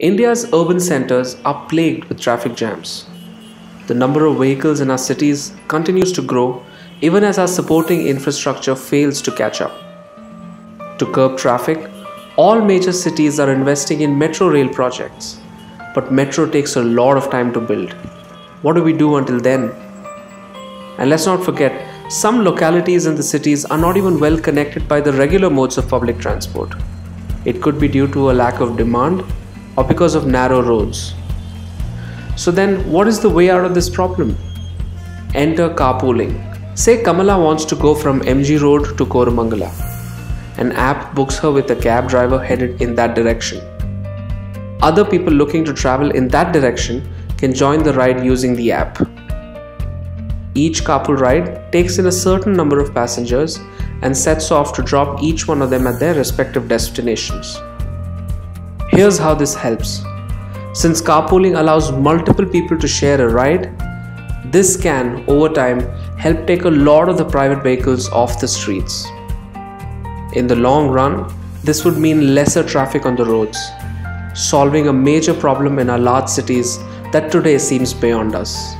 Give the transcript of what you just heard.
India's urban centers are plagued with traffic jams. The number of vehicles in our cities continues to grow even as our supporting infrastructure fails to catch up. To curb traffic, all major cities are investing in metro rail projects. But metro takes a lot of time to build. What do we do until then? And let's not forget, some localities in the cities are not even well connected by the regular modes of public transport. It could be due to a lack of demand or because of narrow roads. So then, what is the way out of this problem? Enter carpooling. Say Kamala wants to go from MG Road to Koramangala. An app books her with a cab driver headed in that direction. Other people looking to travel in that direction can join the ride using the app. Each carpool ride takes in a certain number of passengers and sets off to drop each one of them at their respective destinations. Here's how this helps. Since carpooling allows multiple people to share a ride, this can, over time, help take a lot of the private vehicles off the streets. In the long run, this would mean lesser traffic on the roads, solving a major problem in our large cities that today seems beyond us.